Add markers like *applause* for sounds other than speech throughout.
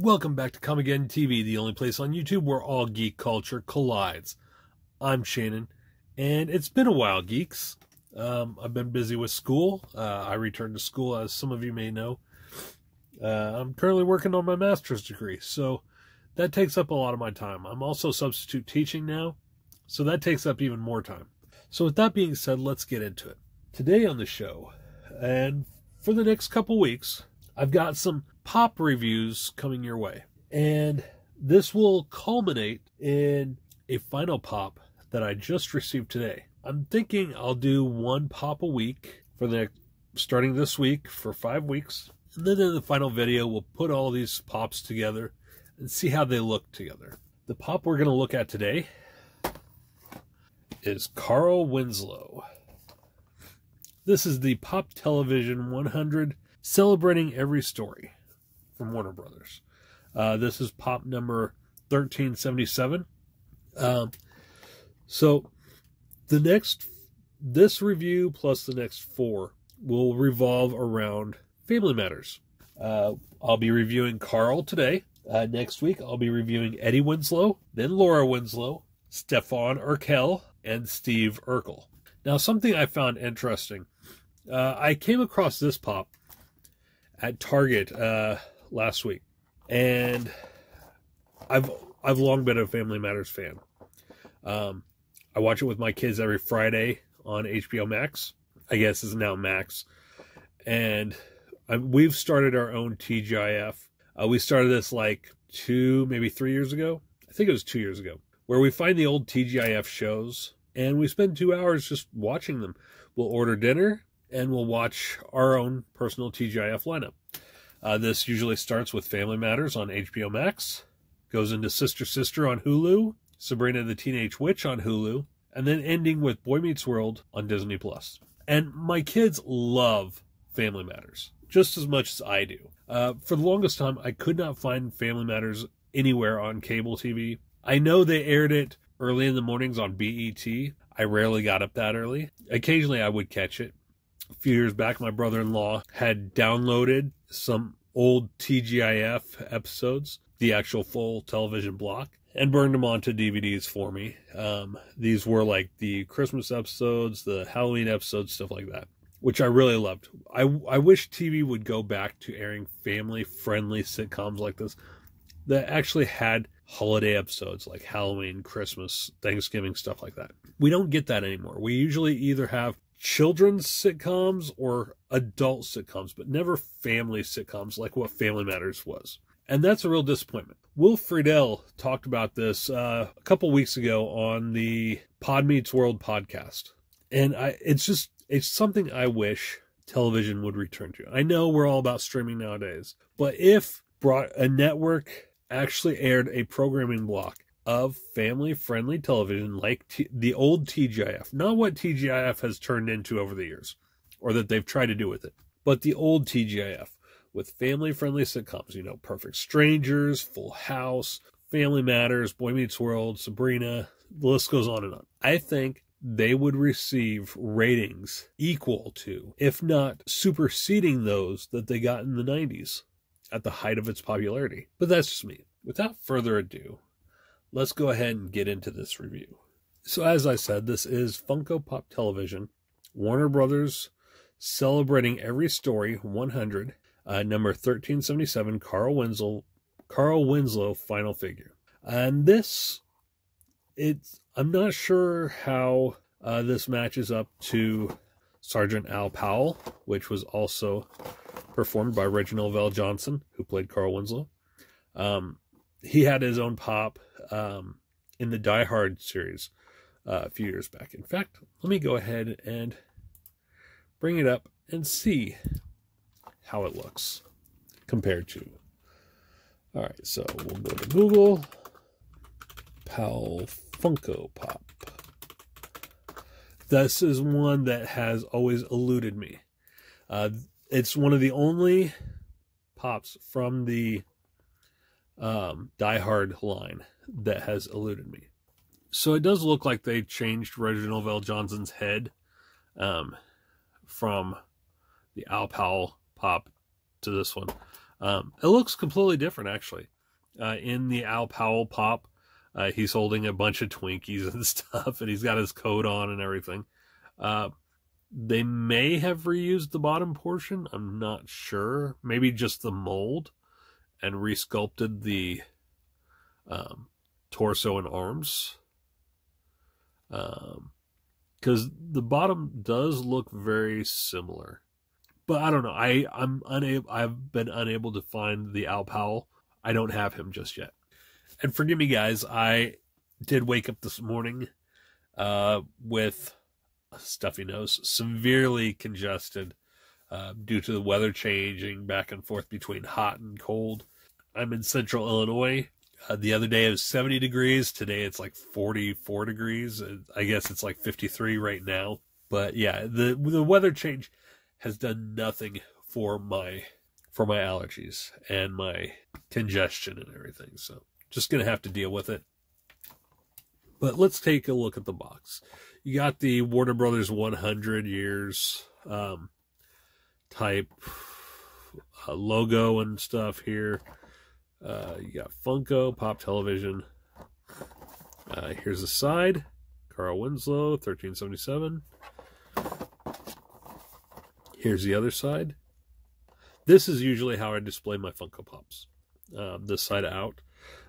Welcome back to Comicgeddon TV, the only place on YouTube where all geek culture collides. I'm Shannon, and it's been a while, geeks. Um, I've been busy with school. Uh, I returned to school, as some of you may know. Uh, I'm currently working on my master's degree, so that takes up a lot of my time. I'm also substitute teaching now, so that takes up even more time. So, with that being said, let's get into it. Today on the show, and for the next couple weeks, I've got some pop reviews coming your way. And this will culminate in a final pop that I just *laughs* received today. I'm thinking I'll do one pop a week for the starting this week for 5 weeks. And then in the final video we'll put all these pops together and see how they look together. The pop we're going to look at today is Carl Winslow. This is the Pop Television 100 celebrating every story from Warner Brothers. Uh, this is pop number 1377. Um, so the next, this review plus the next four will revolve around Family Matters. Uh, I'll be reviewing Carl today. Uh, next week, I'll be reviewing Eddie Winslow, then Laura Winslow, Stefan Urkel, and Steve Urkel. Now, something I found interesting. Uh, I came across this pop at Target uh, last week, and I've I've long been a Family Matters fan. Um, I watch it with my kids every Friday on HBO Max. I guess is now Max, and I, we've started our own TGIF. Uh, we started this like two, maybe three years ago. I think it was two years ago, where we find the old TGIF shows and we spend two hours just watching them. We'll order dinner and we'll watch our own personal TGIF lineup. Uh, this usually starts with Family Matters on HBO Max, goes into Sister Sister on Hulu, Sabrina the Teenage Witch on Hulu, and then ending with Boy Meets World on Disney Plus. And my kids love Family Matters just as much as I do. Uh, for the longest time, I could not find Family Matters anywhere on cable TV. I know they aired it early in the mornings on BET. I rarely got up that early. Occasionally, I would catch it, a few years back, my brother in law had downloaded some old TGIF episodes, the actual full television block, and burned them onto DVDs for me. Um, these were like the Christmas episodes, the Halloween episodes, stuff like that, which I really loved. I, I wish TV would go back to airing family friendly sitcoms like this that actually had holiday episodes like Halloween, Christmas, Thanksgiving, stuff like that. We don't get that anymore. We usually either have children's sitcoms or adult sitcoms, but never family sitcoms like what Family Matters was. And that's a real disappointment. Will Friedle talked about this uh, a couple weeks ago on the Pod Meets World podcast. And I, it's just, it's something I wish television would return to. I know we're all about streaming nowadays, but if brought a network actually aired a programming block of family friendly television like T- the old TGIF, not what TGIF has turned into over the years or that they've tried to do with it, but the old TGIF with family friendly sitcoms, you know, Perfect Strangers, Full House, Family Matters, Boy Meets World, Sabrina, the list goes on and on. I think they would receive ratings equal to, if not superseding those that they got in the 90s at the height of its popularity. But that's just me. Without further ado, let's go ahead and get into this review. So, as I said, this is Funko Pop Television, Warner Brothers celebrating every story 100, uh, number 1377, Carl Winslow, Carl Winslow final figure. And this, it's, I'm not sure how uh, this matches up to Sergeant Al Powell, which was also performed by Reginald VelJohnson, who played Carl Winslow. Um, he had his own pop um, in the Die Hard series uh, a few years back. In fact, let me go ahead and bring it up and see how it looks compared to. All right, so we'll go to Google. Pal Funko Pop. This is one that has always eluded me. Uh, it's one of the only pops from the um, Die Hard line that has eluded me. So it does look like they changed Reginald VelJohnson's head um, from the Al Powell pop to this one. Um, it looks completely different, actually. Uh, in the Al Powell pop, uh, he's holding a bunch of Twinkies *laughs* and stuff, and he's got his coat on and everything. Uh, they may have reused the bottom portion. I'm not sure. Maybe just the mold and resculpted the um, torso and arms. Because um, the bottom does look very similar. But I don't know. I, I'm unable I've been unable to find the Al Powell. I don't have him just yet. And forgive me guys, I did wake up this morning uh, with a stuffy nose, severely congested uh, due to the weather changing back and forth between hot and cold. I'm in central Illinois. Uh, the other day it was 70 degrees. Today it's like 44 degrees. I guess it's like 53 right now. But yeah, the the weather change has done nothing for my for my allergies and my congestion and everything. So just gonna have to deal with it. But let's take a look at the box. You got the Warner Brothers 100 years um, type uh, logo and stuff here. Uh, you got Funko, Pop Television. Uh, here's the side. Carl Winslow, 1377. Here's the other side. This is usually how I display my Funko Pops. Um, this side out.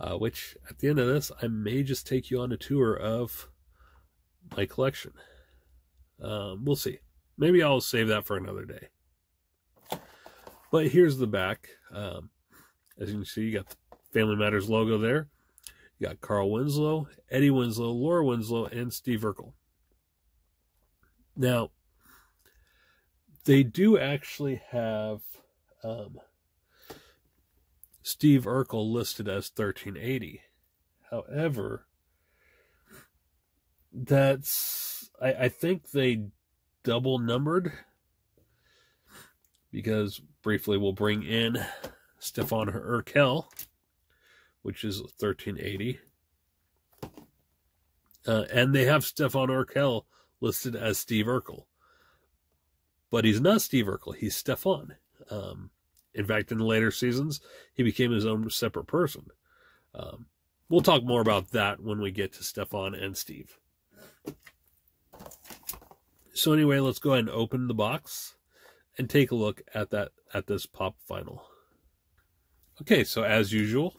Uh, which, at the end of this, I may just take you on a tour of my collection. Um, we'll see. Maybe I'll save that for another day. But here's the back. Um, as you can see, you got the Family Matters logo there. You got Carl Winslow, Eddie Winslow, Laura Winslow, and Steve Urkel. Now, they do actually have um, Steve Urkel listed as 1380. However, that's I, I think they double numbered because briefly we'll bring in Stefan Urkel, which is 1380. Uh, and they have Stefan Urkel listed as Steve Urkel. But he's not Steve Urkel, he's Stefan. Um, in fact, in the later seasons, he became his own separate person. Um, we'll talk more about that when we get to Stefan and Steve. So anyway, let's go ahead and open the box and take a look at that at this pop vinyl. Okay, so as usual,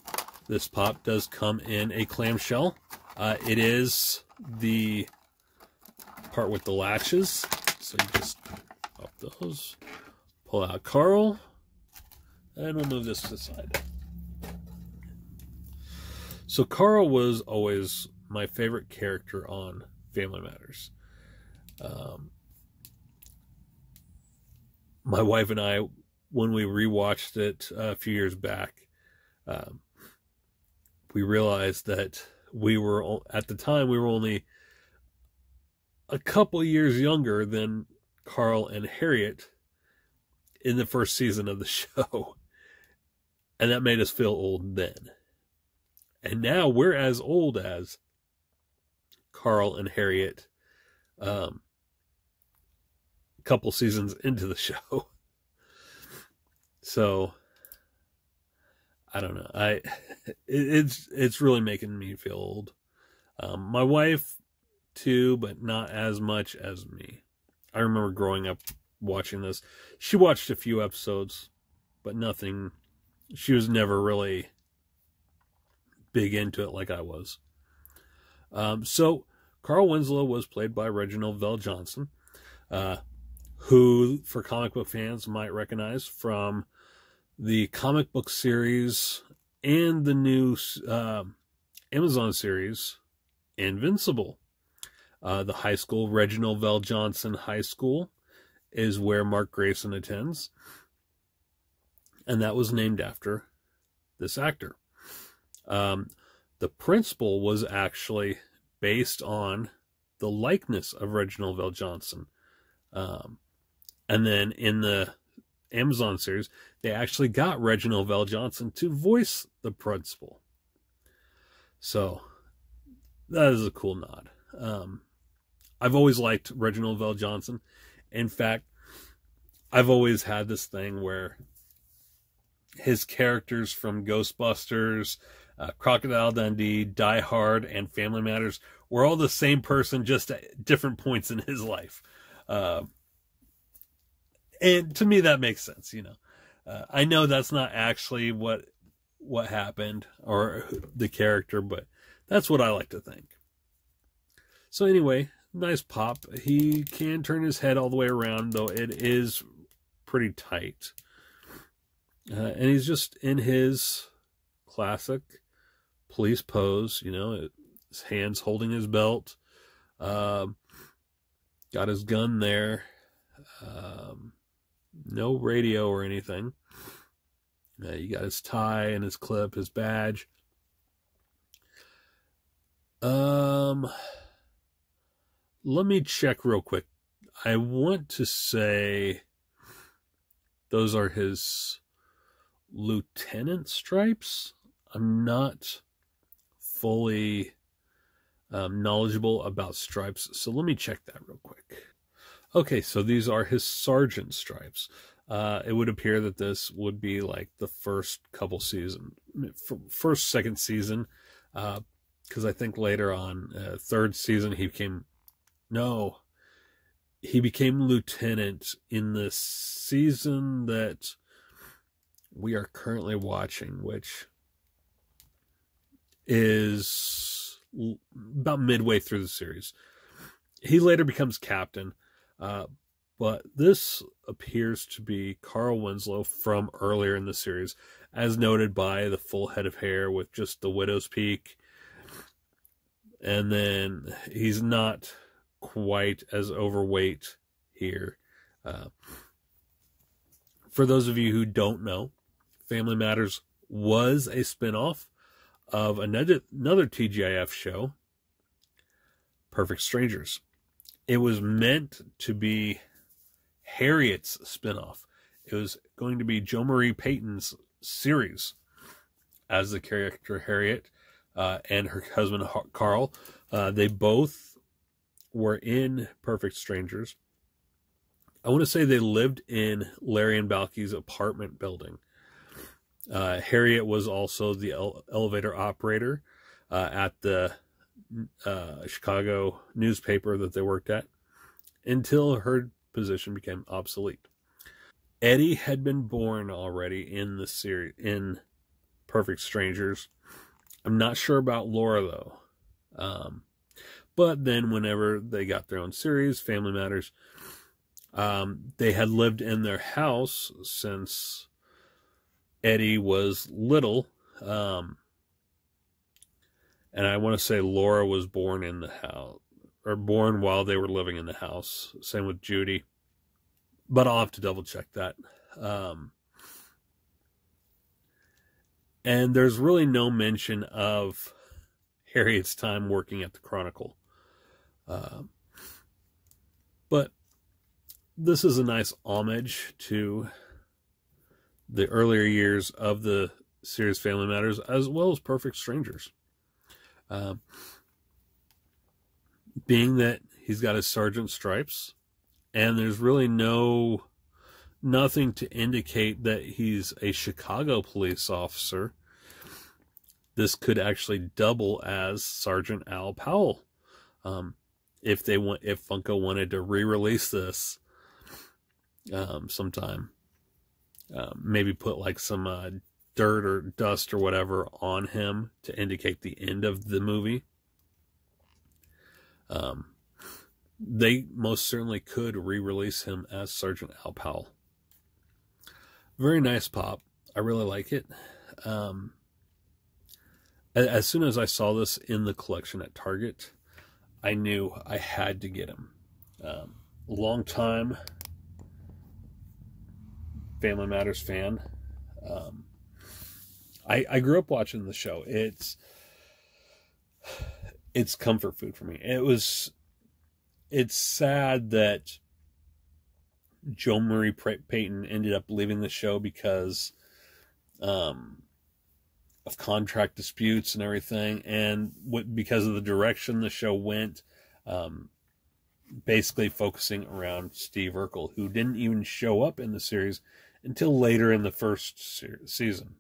this pop does come in a clamshell. Uh, it is the part with the latches. So you just pop those, pull out Carl, and we'll move this to the side. So Carl was always my favorite character on Family Matters. Um, my wife and I when we rewatched it a few years back, um, we realized that we were at the time we were only a couple years younger than Carl and Harriet in the first season of the *laughs* show. And that made us feel old then. And now we're as old as Carl and Harriet um, a couple seasons into the *laughs* show. So I don't know. I *laughs* it, it's it's really making me feel old. Um, my wife too, but not as much as me. I remember growing up watching this. She watched a few episodes, but nothing. She was never really big into it like I was. Um, so Carl Winslow was played by Reginald VelJohnson. Uh, who, for comic book fans, might recognize from the comic book series and the new uh, Amazon series, Invincible. Uh, the high school, Reginald VelJohnson High School, is where Mark Grayson attends. And that was named after this actor. Um, the principal was actually based on the likeness of Reginald VelJohnson. Um, and then in the Amazon series, they actually got Reginald VelJohnson to voice the principal. So that is a cool nod. Um, I've always liked Reginald VelJohnson. In fact, I've always had this thing where his characters from Ghostbusters, uh, Crocodile Dundee, Die Hard, and Family Matters were all the same person, just at different points in his life. Uh, and to me, that makes sense. You know, uh, I know that's not actually what what happened or the character, but that's what I like to think. So anyway, nice pop. He can turn his head all the way around, though it is pretty tight. Uh, and he's just in his classic police pose, you know, his hands holding his belt. Um, got his gun there. Um, no radio or anything. Uh, you got his tie and his clip, his badge. Um, let me check real quick. I want to say those are his lieutenant stripes. I'm not fully um, knowledgeable about stripes, so let me check that real quick. Okay, so these are his sergeant stripes. Uh, it would appear that this would be like the first couple season, first second season, because uh, I think later on, uh, third season he became no, he became lieutenant in the season that we are currently watching, which is about midway through the series. He later becomes captain, uh, but this appears to be Carl Winslow from earlier in the series, as noted by the full head of hair with just the widow's peak. And then he's not quite as overweight here. Uh, for those of you who don't know, Family Matters was a spinoff of another, another TGIF show, Perfect Strangers. It was meant to be Harriet's spinoff. It was going to be Jo Marie Payton's series as the character Harriet uh, and her husband Carl. Uh, they both were in Perfect Strangers. I want to say they lived in Larry and Balki's apartment building. Uh, Harriet was also the ele- elevator operator uh, at the uh, Chicago newspaper that they worked at until her position became obsolete. Eddie had been born already in the series in Perfect Strangers. I'm not sure about Laura though. Um, but then whenever they got their own series, Family Matters, um, they had lived in their house since Eddie was little. Um, and I want to say Laura was born in the house, or born while they were living in the house. Same with Judy. But I'll have to double check that. Um, and there's really no mention of Harriet's time working at the Chronicle. Uh, but this is a nice homage to the earlier years of the series Family Matters, as well as Perfect Strangers. Um, being that he's got his sergeant stripes, and there's really no nothing to indicate that he's a Chicago police officer. This could actually double as Sergeant Al Powell. Um, if they want, if Funko wanted to re-release this um, sometime, um, maybe put like some uh, dirt or dust or whatever on him to indicate the end of the movie. Um, they most certainly could re-release him as Sergeant Al Powell. Very nice pop. I really like it. Um, as soon as I saw this in the collection at Target, I knew I had to get him. Um, long time Family Matters fan. Um, I I grew up watching the show. It's it's comfort food for me. It was it's sad that Jo Marie Payton ended up leaving the show because um, of contract disputes and everything, and what because of the direction the show went, um, basically focusing around Steve Urkel, who didn't even show up in the series until later in the first season.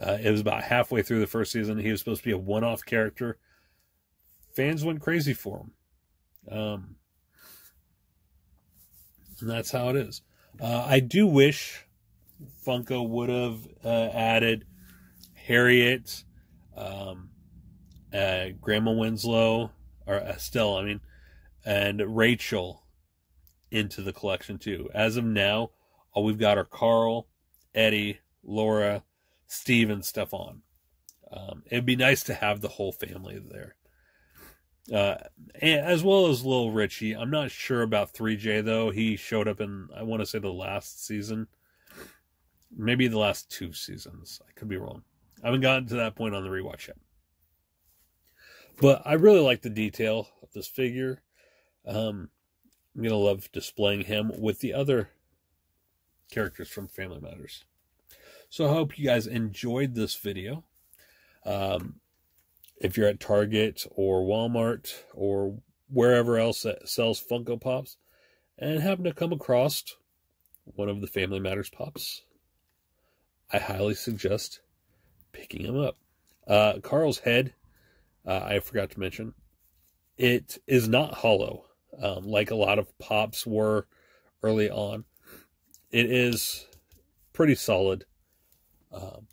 Uh, it was about halfway through the first season. He was supposed to be a one off character. Fans went crazy for him. Um, and that's how it is. Uh, I do wish Funko would have uh, added Harriet, um, uh, Grandma Winslow, or Estelle, I mean, and Rachel into the collection too. As of now, all we've got are Carl, Eddie, Laura, Steve, and Stefan. Um, it'd be nice to have the whole family there. Uh, as well as Lil Richie. I'm not sure about 3J though. He showed up in, I want to say, the last season. Maybe the last two seasons. I could be wrong. I haven't gotten to that point on the rewatch yet. But I really like the detail of this figure. Um, I'm going to love displaying him with the other characters from Family Matters. So I hope you guys enjoyed this video. Um, if you're at Target or Walmart or wherever else that sells Funko Pops and happen to come across one of the Family Matters Pops, I highly suggest picking them up. Uh, Carl's head, uh, I forgot to mention, it is not hollow um, like a lot of Pops were early on. It is pretty solid. Um,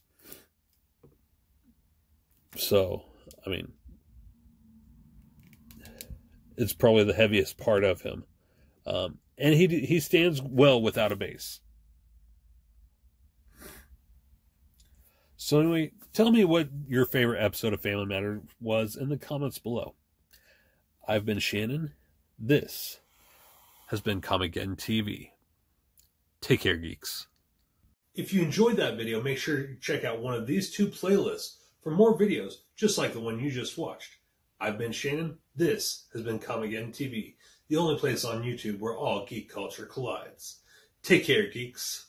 so, I mean, it's probably the heaviest part of him. Um, and he he stands well without a base. So anyway, tell me what your favorite episode of Family Matter was in the comments below. I've been Shannon. This has been Comicgeddon TV. Take care, geeks. If you enjoyed that video, make sure to check out one of these two playlists for more videos just like the one you just watched. I've been Shannon. This has been Comicgeddon TV, the only place on YouTube where all geek culture collides. Take care, geeks.